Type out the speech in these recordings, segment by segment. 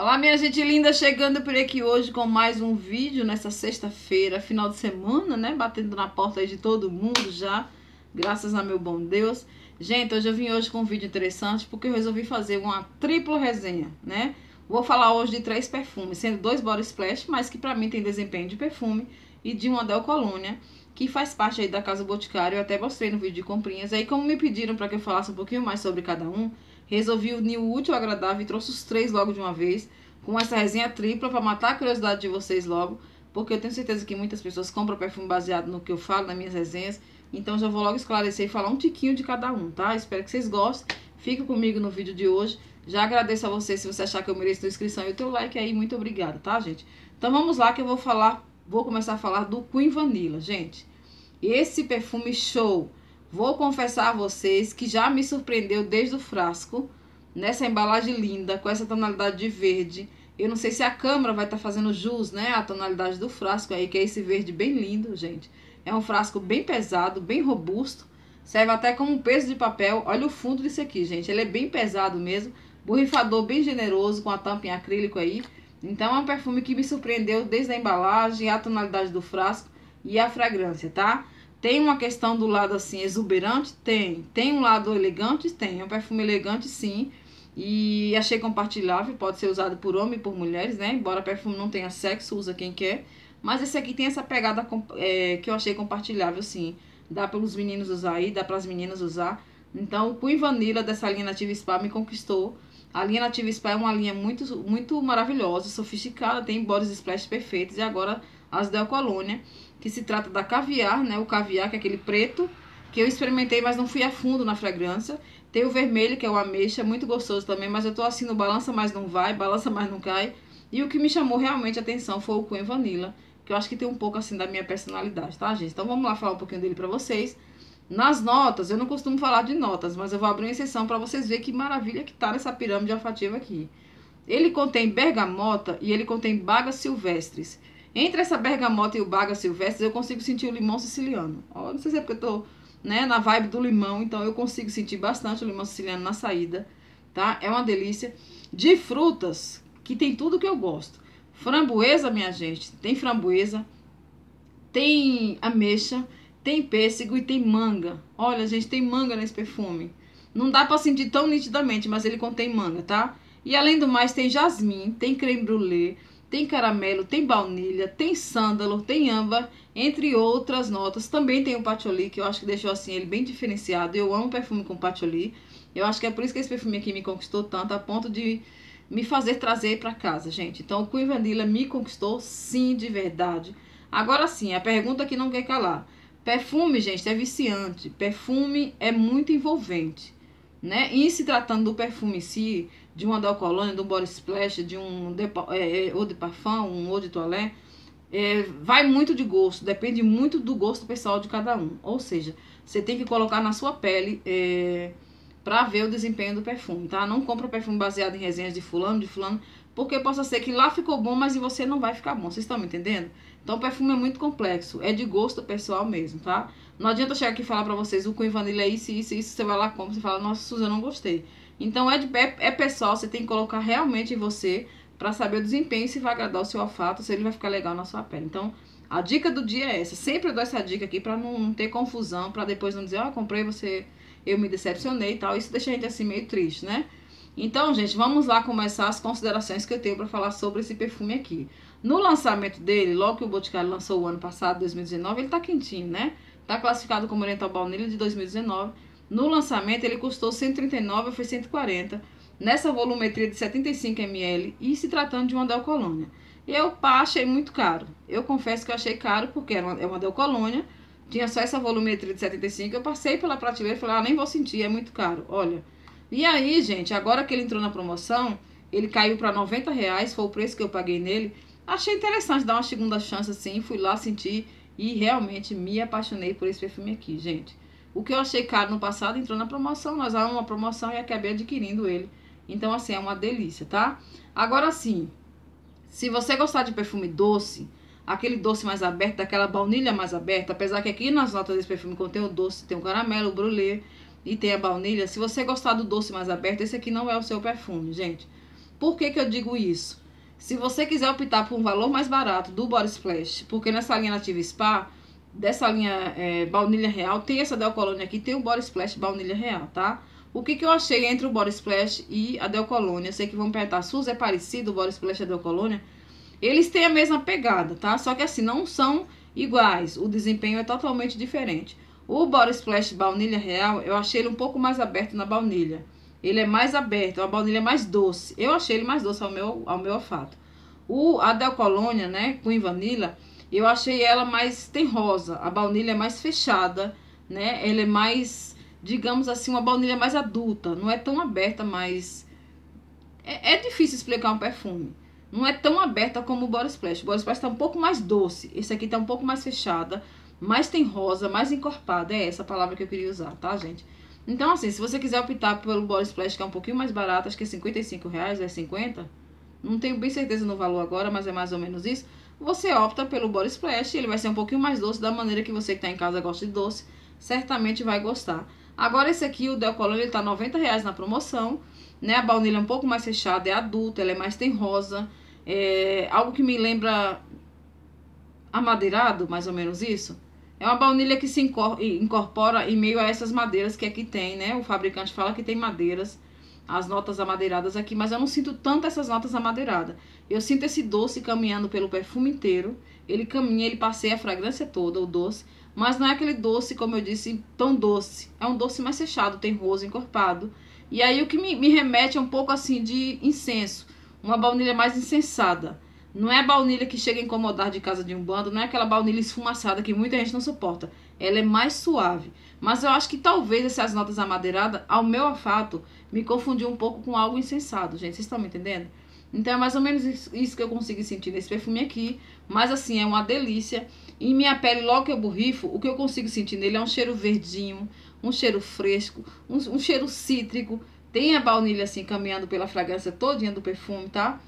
Olá, minha gente linda, chegando por aqui hoje com mais um vídeo nessa sexta-feira, final de semana, né? Batendo na porta aí de todo mundo já, graças a meu bom Deus. Gente, hoje eu vim hoje com um vídeo interessante porque eu resolvi fazer uma tripla resenha, né? Vou falar hoje de três perfumes, sendo dois Body Splash, mas que pra mim tem desempenho de perfume, e de uma Del Colônia, que faz parte aí da Casa Boticário. Eu até mostrei no vídeo de comprinhas. Aí, como me pediram para que eu falasse um pouquinho mais sobre cada um, resolvi unir o útil ao agradável e trouxe os três logo de uma vez, com essa resenha tripla para matar a curiosidade de vocês logo, porque eu tenho certeza que muitas pessoas compram perfume baseado no que eu falo nas minhas resenhas. Então já vou logo esclarecer e falar um tiquinho de cada um, tá? Espero que vocês gostem. Fica comigo no vídeo de hoje. Já agradeço a você se você achar que eu mereço a inscrição e o teu like aí. Muito obrigada, tá, gente? Então vamos lá que eu vou falar, vou começar a falar do Queen Vanilla, gente. Esse perfume show. Vou confessar a vocês que já me surpreendeu desde o frasco, nessa embalagem linda, com essa tonalidade de verde. Eu não sei se a câmera vai estar tá fazendo jus, né, a tonalidade do frasco aí, que é esse verde bem lindo, gente. É um frasco bem pesado, bem robusto. Serve até como um peso de papel. Olha o fundo disso aqui, gente. Ele é bem pesado mesmo. Borrifador bem generoso, com a tampa em acrílico aí. Então é um perfume que me surpreendeu desde a embalagem, a tonalidade do frasco e a fragrância, tá? Tem uma questão do lado assim exuberante? Tem. Tem um lado elegante? Tem. É um perfume elegante, sim. E achei compartilhável, pode ser usado por homem e por mulheres, né? Embora perfume não tenha sexo, usa quem quer. Mas esse aqui tem essa pegada é, que eu achei compartilhável, sim. Dá para os meninos usar aí, dá para as meninas usar. Então, o Queen Vanilla dessa linha Native Spa me conquistou. A linha Native Spa é uma linha muito, muito maravilhosa, sofisticada, tem bodies splash perfeitos. E agora as Del Colônia, que se trata da caviar, né? O caviar, que é aquele preto, que eu experimentei, mas não fui a fundo na fragrância. Tem o vermelho, que é o ameixa, muito gostoso também, mas eu tô assim no balança, mas não vai, balança, mas não cai. E o que me chamou realmente a atenção foi o Queen Vanilla, que eu acho que tem um pouco assim da minha personalidade, tá, gente? Então vamos lá falar um pouquinho dele pra vocês. Nas notas, eu não costumo falar de notas, mas eu vou abrir uma exceção para vocês verem que maravilha que tá nessa pirâmide olfativa aqui. Ele contém bergamota e ele contém bagas silvestres. Entre essa bergamota e o baga silvestre, eu consigo sentir o limão siciliano. Ó, não sei se é porque eu tô né, na vibe do limão, então eu consigo sentir bastante o limão siciliano na saída, tá? É uma delícia. De frutas, que tem tudo que eu gosto. Framboesa, minha gente, tem framboesa, tem ameixa, tem pêssego e tem manga. Olha, gente, tem manga nesse perfume. Não dá pra sentir tão nitidamente, mas ele contém manga, tá? E além do mais, tem jasmim, tem creme brulee, tem caramelo, tem baunilha, tem sândalo, tem âmbar, entre outras notas. Também tem o patchouli, que eu acho que deixou assim ele bem diferenciado. Eu amo perfume com patchouli. Eu acho que é por isso que esse perfume aqui me conquistou tanto, a ponto de me fazer trazer para casa, gente. Então, o Queen Vanilla me conquistou, sim, de verdade. Agora sim, a pergunta que não quer calar. Perfume, gente, é viciante. Perfume é muito envolvente, né? E se tratando do perfume em si, de uma Del Colônia, de um Body Splash, de um de, é, é, de Parfum, um Eau de Toilette, é, vai muito de gosto, depende muito do gosto pessoal de cada um. Ou seja, você tem que colocar na sua pele é, para ver o desempenho do perfume, tá? Não compra perfume baseado em resenhas de fulano, de fulano, porque possa ser que lá ficou bom, mas em você não vai ficar bom. Vocês estão me entendendo? Então, o perfume é muito complexo, é de gosto pessoal mesmo, tá? Não adianta chegar aqui e falar pra vocês, o Queen Vanilla é isso, isso, isso, você vai lá compra, você fala, nossa, Suzy, eu não gostei. Então é, é, é pessoal, você tem que colocar realmente em você para saber o desempenho, se vai agradar o seu olfato, se ele vai ficar legal na sua pele. Então, a dica do dia é essa. Sempre eu dou essa dica aqui para não, ter confusão, para depois não dizer, ó, oh, comprei você, eu me decepcionei e tal. Isso deixa a gente assim meio triste, né? Então, gente, vamos lá começar as considerações que eu tenho para falar sobre esse perfume aqui. No lançamento dele, logo que o Boticário lançou o ano passado, 2019, ele tá quentinho, né? Tá classificado como Oriental Baunilha de 2019. No lançamento ele custou 139 foi 140, nessa volumetria de 75 ml e se tratando de uma Del Colônia. Eu pá, achei muito caro. Eu confesso que eu achei caro porque era uma, é uma Del Colônia, tinha só essa volumetria de 75. Eu passei pela prateleira e falei, ah, nem vou sentir, é muito caro. Olha. E aí, gente, agora que ele entrou na promoção, ele caiu para 90 reais, foi o preço que eu paguei nele. Achei interessante dar uma segunda chance assim, fui lá sentir e realmente me apaixonei por esse perfume aqui, gente. O que eu achei caro no passado entrou na promoção, nós há uma promoção e acabei adquirindo ele. Então, assim, é uma delícia, tá? Agora sim, se você gostar de perfume doce, aquele doce mais aberto, daquela baunilha mais aberta, apesar que aqui nas notas desse perfume contém o doce, tem o caramelo, o brulê e tem a baunilha. Se você gostar do doce mais aberto, esse aqui não é o seu perfume, gente. Por que, que eu digo isso? Se você quiser optar por um valor mais barato do Body Splash, porque nessa linha Nativa Spa, dessa linha é, baunilha real, tem essa Del Colônia aqui, tem o Body Splash baunilha real, tá? O que, que eu achei entre o Body Splash e a Del Colônia? Sei que vão perguntar, Suzy, é parecido o Body Splash e a Del Colônia? Eles têm a mesma pegada, tá? Só que assim, não são iguais. O desempenho é totalmente diferente. O Body Splash baunilha real, eu achei ele um pouco mais aberto na baunilha. Ele é mais aberto, é uma baunilha mais doce. Eu achei ele mais doce ao meu, ao meu olfato. O a Del Colônia, né, com vanilla, eu achei ela mais tenrosa. A baunilha é mais fechada, né? Ela é mais, digamos assim, uma baunilha mais adulta. Não é tão aberta, mas... É, é difícil explicar um perfume. Não é tão aberta como o Body Splash. O Body Splash está um pouco mais doce. Esse aqui está um pouco mais fechada, mais tem rosa, mais encorpada. É essa palavra que eu queria usar, tá, gente? Então, assim, se você quiser optar pelo Body Splash, que é um pouquinho mais barato, acho que é 55 reais, é 50. Não tenho bem certeza no valor agora, mas é mais ou menos isso. Você opta pelo Body Splash, ele vai ser um pouquinho mais doce, da maneira que você que está em casa gosta de doce, certamente vai gostar. Agora esse aqui, o Del Colônia, ele tá 90 reais na promoção, né? A baunilha é um pouco mais fechada, é adulta, ela é mais tenrosa. É algo que me lembra amadeirado, mais ou menos isso. É uma baunilha que se incorpora em meio a essas madeiras que aqui tem, né? O fabricante fala que tem madeiras, as notas amadeiradas aqui, mas eu não sinto tanto essas notas amadeiradas. Eu sinto esse doce caminhando pelo perfume inteiro. Ele caminha, ele passeia a fragrância toda, o doce. Mas não é aquele doce, como eu disse, tão doce. É um doce mais fechado, tem rosa encorpado. E aí o que me, me remete é um pouco assim de incenso uma baunilha mais insensada. Não é a baunilha que chega a incomodar de casa de um bando, não é aquela baunilha esfumaçada que muita gente não suporta. Ela é mais suave. Mas eu acho que talvez essas notas amadeiradas, ao meu olfato, me confundiu um pouco com algo insensado, gente. Vocês estão me entendendo? Então é mais ou menos isso que eu consigo sentir nesse perfume aqui. Mas assim, é uma delícia. E minha pele, logo que eu borrifo, o que eu consigo sentir nele é um cheiro verdinho, um cheiro fresco, um, um cheiro cítrico. Tem a baunilha assim caminhando pela fragrância todinha do perfume, tá?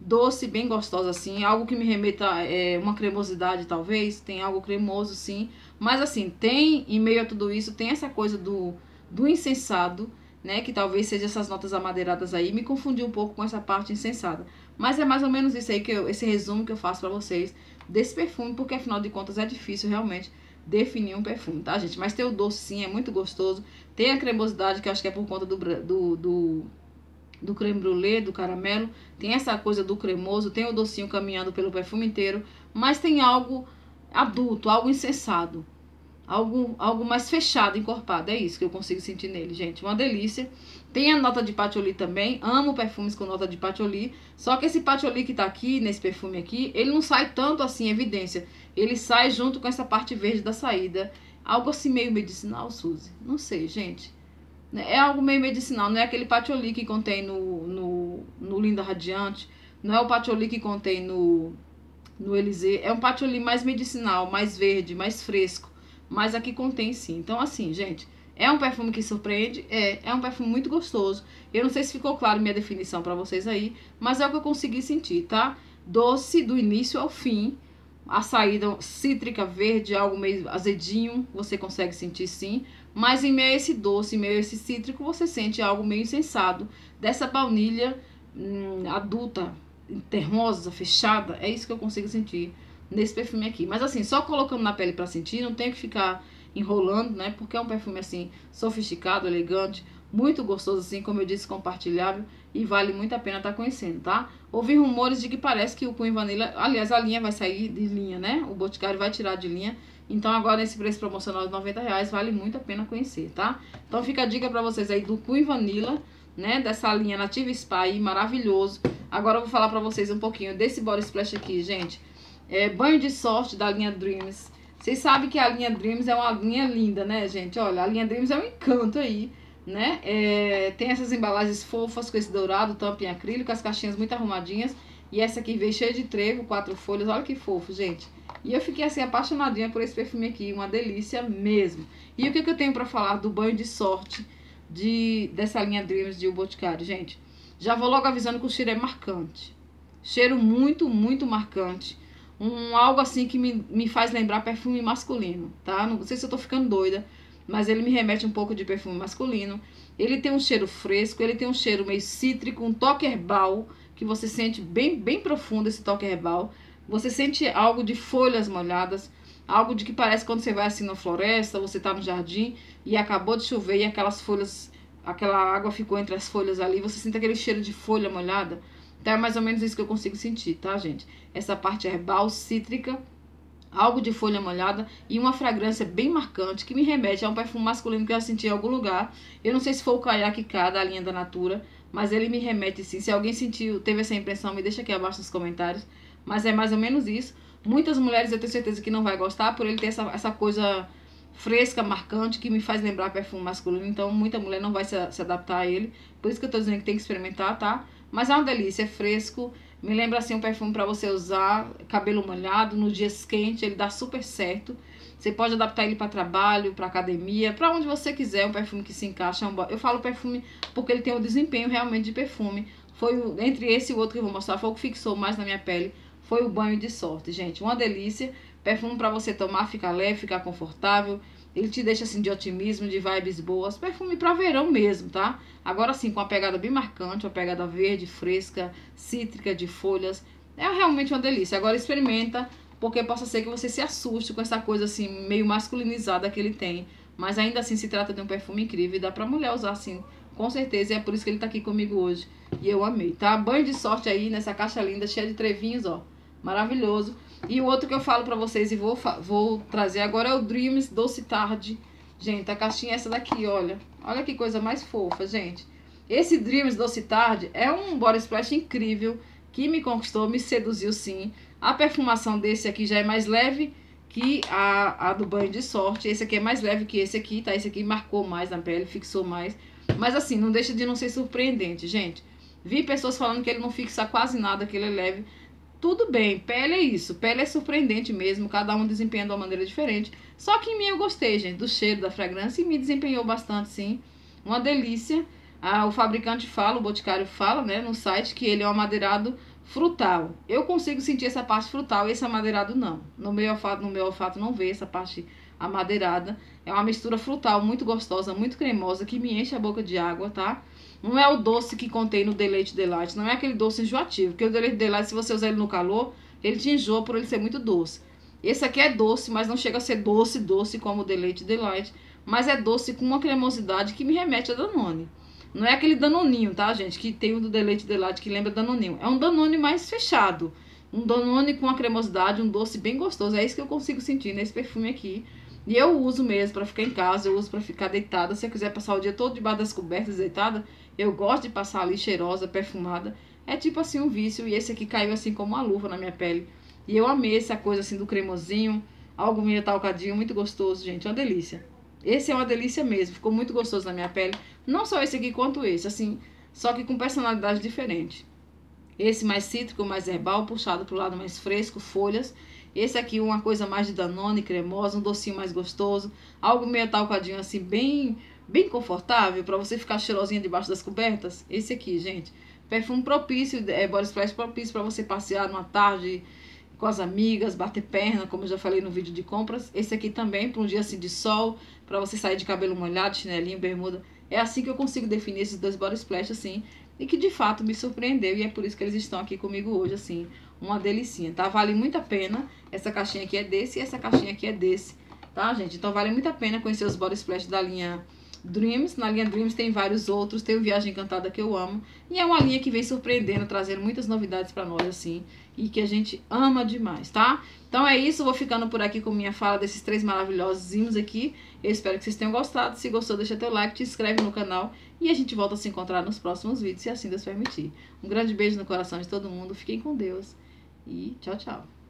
Doce, bem gostosa assim, algo que me remeta é uma cremosidade talvez, tem algo cremoso sim, mas assim, tem em meio a tudo isso, tem essa coisa do do insensado, né, que talvez seja essas notas amadeiradas aí, me confundi um pouco com essa parte insensada. Mas é mais ou menos isso aí que eu, esse resumo que eu faço para vocês desse perfume, porque afinal de contas é difícil realmente definir um perfume, tá, gente? Mas tem o doce sim, é muito gostoso. Tem a cremosidade, que acho que é por conta do, do, do, do creme brulee, do caramelo. Tem essa coisa do cremoso, tem o docinho caminhando pelo perfume inteiro. Mas tem algo adulto, algo insensado. Algo, algo mais fechado, encorpado. É isso que eu consigo sentir nele, gente. Uma delícia. Tem a nota de patchouli também. Amo perfumes com nota de patchouli. Só que esse patchouli que tá aqui, nesse perfume aqui, ele não sai tanto assim evidência. Ele sai junto com essa parte verde da saída. Algo assim meio medicinal, Suzy? Não sei, gente. É algo meio medicinal, não é aquele patchouli que contém no, no, no Linda Radiante, não é o patchouli que contém no, no Elysée, é um patchouli mais medicinal, mais verde, mais fresco, mas aqui contém sim. Então assim, gente, é um perfume que surpreende? É, é um perfume muito gostoso. Eu não sei se ficou claro minha definição para vocês aí, mas é o que eu consegui sentir, tá? Doce do início ao fim, a saída cítrica verde, algo meio azedinho, você consegue sentir sim. Mas em meio a esse doce, em meio a esse cítrico, você sente algo meio insensado. Dessa baunilha hum, adulta, terrosa, fechada, é isso que eu consigo sentir nesse perfume aqui. Mas assim, só colocando na pele para sentir, não tem que ficar enrolando, né? Porque é um perfume assim, sofisticado, elegante, muito gostoso assim, como eu disse, compartilhável e vale muito a pena estar tá conhecendo, tá? Ouvi rumores de que parece que o Queen Vanilla, aliás, a linha vai sair de linha, né? O Boticário vai tirar de linha. Então agora nesse preço promocional de 90 reais vale muito a pena conhecer, tá? Então fica a dica para vocês aí do Queen Vanilla, né? Dessa linha Nativa Spa aí, maravilhoso. Agora eu vou falar para vocês um pouquinho desse Body Splash aqui, gente. É banho de sorte da linha Dreams. Vocês sabem que a linha Dreams é uma linha linda, né, gente? Olha, a linha Dreams é um encanto aí né? É, tem essas embalagens fofas com esse dourado, tampa em acrílico, as caixinhas muito arrumadinhas. E essa aqui veio cheia de trevo, quatro folhas. Olha que fofo, gente. E eu fiquei assim apaixonadinha por esse perfume aqui, uma delícia mesmo. E o que, que eu tenho para falar do banho de sorte de dessa linha Dreams de O Boticário, gente? Já vou logo avisando que o cheiro é marcante. Cheiro muito, muito marcante. Um algo assim que me, me faz lembrar perfume masculino, tá? Não sei se eu tô ficando doida, mas ele me remete um pouco de perfume masculino. Ele tem um cheiro fresco, ele tem um cheiro meio cítrico, um toque herbal, que você sente bem, bem profundo esse toque herbal. Você sente algo de folhas molhadas, algo de que parece quando você vai assim na floresta, você está no jardim e acabou de chover e aquelas folhas, aquela água ficou entre as folhas ali, você sente aquele cheiro de folha molhada. Então é mais ou menos isso que eu consigo sentir, tá, gente? Essa parte herbal, cítrica, algo de folha molhada e uma fragrância bem marcante que me remete a um perfume masculino que eu senti em algum lugar. Eu não sei se foi o Kayak K da linha da Natura, mas ele me remete sim. Se alguém sentiu, teve essa impressão, me deixa aqui abaixo nos comentários. Mas é mais ou menos isso. Muitas mulheres eu tenho certeza que não vai gostar por ele ter essa, essa coisa fresca, marcante, que me faz lembrar perfume masculino. Então muita mulher não vai se, se adaptar a ele. Por isso que eu tô dizendo que tem que experimentar, tá? Mas é uma delícia, é fresco. Me lembra assim um perfume para você usar, cabelo molhado, no dias quentes, ele dá super certo. Você pode adaptar ele para trabalho, para academia, para onde você quiser, um perfume que se encaixa. Eu falo perfume porque ele tem o desempenho realmente de perfume. Foi entre esse e o outro que eu vou mostrar, foi o que fixou mais na minha pele. Foi o banho de sorte, gente. Uma delícia. Perfume para você tomar, ficar leve, ficar confortável. Ele te deixa assim de otimismo, de vibes boas. Perfume para verão mesmo, tá? Agora sim, com a pegada bem marcante, uma pegada verde, fresca, cítrica, de folhas. É realmente uma delícia. Agora experimenta, porque possa ser que você se assuste com essa coisa assim, meio masculinizada que ele tem. Mas ainda assim se trata de um perfume incrível e dá pra mulher usar assim, com certeza. E é por isso que ele tá aqui comigo hoje. E eu amei, tá? Banho de sorte aí nessa caixa linda, cheia de trevinhos, ó. Maravilhoso. E o outro que eu falo pra vocês e vou, vou trazer agora é o Dreams Doce Tarde. Gente, a caixinha é essa daqui, olha. Olha que coisa mais fofa, gente. Esse Dreams Doce Tarde é um body splash incrível que me conquistou, me seduziu sim. A perfumação desse aqui já é mais leve que a, a do banho de sorte. Esse aqui é mais leve que esse aqui, tá? Esse aqui marcou mais na pele, fixou mais. Mas assim, não deixa de não ser surpreendente, gente. Vi pessoas falando que ele não fixa quase nada, que ele é leve tudo bem, pele é isso, pele é surpreendente mesmo, cada um desempenha de uma maneira diferente. Só que em mim eu gostei, gente, do cheiro, da fragrância e me desempenhou bastante, sim. Uma delícia. Ah, o fabricante fala, o boticário fala, né, no site que ele é um amadeirado frutal. Eu consigo sentir essa parte frutal e esse amadeirado não. No meu olfato, no meu olfato não vê essa parte amadeirada. É uma mistura frutal muito gostosa, muito cremosa, que me enche a boca de água, tá? Não é o doce que contém no Deleite Delight, não é aquele doce enjoativo. Porque o Deleite Delight, se você usar ele no calor, ele te enjoa por ele ser muito doce. Esse aqui é doce, mas não chega a ser doce, doce como o Deleite Delight. Mas é doce com uma cremosidade que me remete a Danone. Não é aquele danoninho, tá, gente? Que tem o do Deleite Delight que lembra danoninho. É um danone mais fechado. Um danone com uma cremosidade, um doce bem gostoso. É isso que eu consigo sentir nesse perfume aqui. E eu uso mesmo para ficar em casa, eu uso para ficar deitada. Se eu quiser passar o dia todo debaixo das cobertas deitada, eu gosto de passar ali cheirosa, perfumada. É tipo assim um vício. E esse aqui caiu assim como uma luva na minha pele. E eu amei essa coisa assim do cremosinho. Algo meio talcadinho, muito gostoso, gente. Uma delícia. Esse é uma delícia mesmo. Ficou muito gostoso na minha pele. Não só esse aqui quanto esse, assim. Só que com personalidade diferente. Esse mais cítrico, mais herbal, puxado pro lado mais fresco, folhas. Esse aqui uma coisa mais de danone, cremosa, um docinho mais gostoso, algo meio talcadinho assim, bem bem confortável para você ficar cheirosinha debaixo das cobertas. Esse aqui, gente, perfume propício, é body splash propício para você passear numa tarde com as amigas, bater perna, como eu já falei no vídeo de compras. Esse aqui também para um dia assim de sol, para você sair de cabelo molhado, chinelinho, bermuda. É assim que eu consigo definir esses dois body splash assim, e que de fato me surpreendeu e é por isso que eles estão aqui comigo hoje assim uma delicinha, tá? Vale muito a pena. Essa caixinha aqui é desse e essa caixinha aqui é desse, tá, gente? Então vale muito a pena conhecer os body splash da linha Dreams. Na linha Dreams tem vários outros. Tem o Viagem Encantada que eu amo. E é uma linha que vem surpreendendo, trazendo muitas novidades para nós, assim. E que a gente ama demais, tá? Então é isso. Vou ficando por aqui com minha fala desses três maravilhosos aqui. Eu espero que vocês tenham gostado. Se gostou, deixa teu like, te inscreve no canal. E a gente volta a se encontrar nos próximos vídeos, se assim Deus permitir. Um grande beijo no coração de todo mundo. Fiquem com Deus. E tchau, tchau.